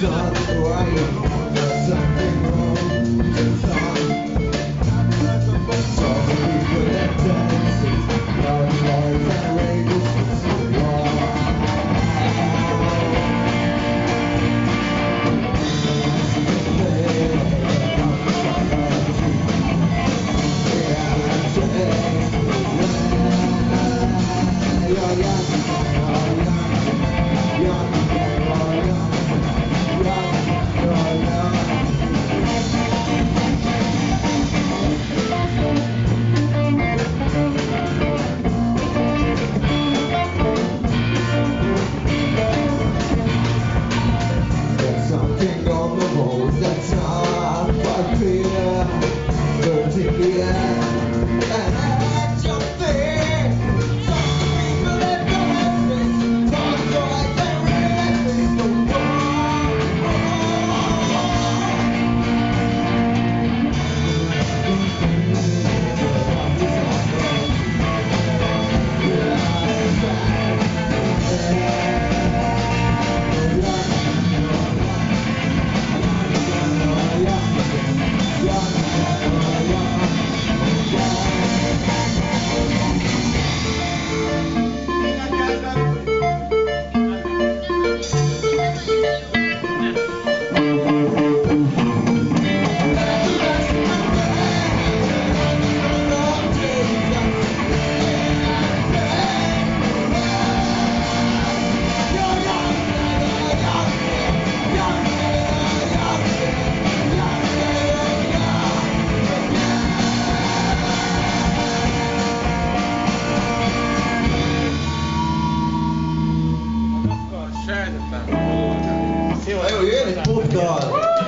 Dark appear, don't appear. shine about. Sí, bueno, bien, puto.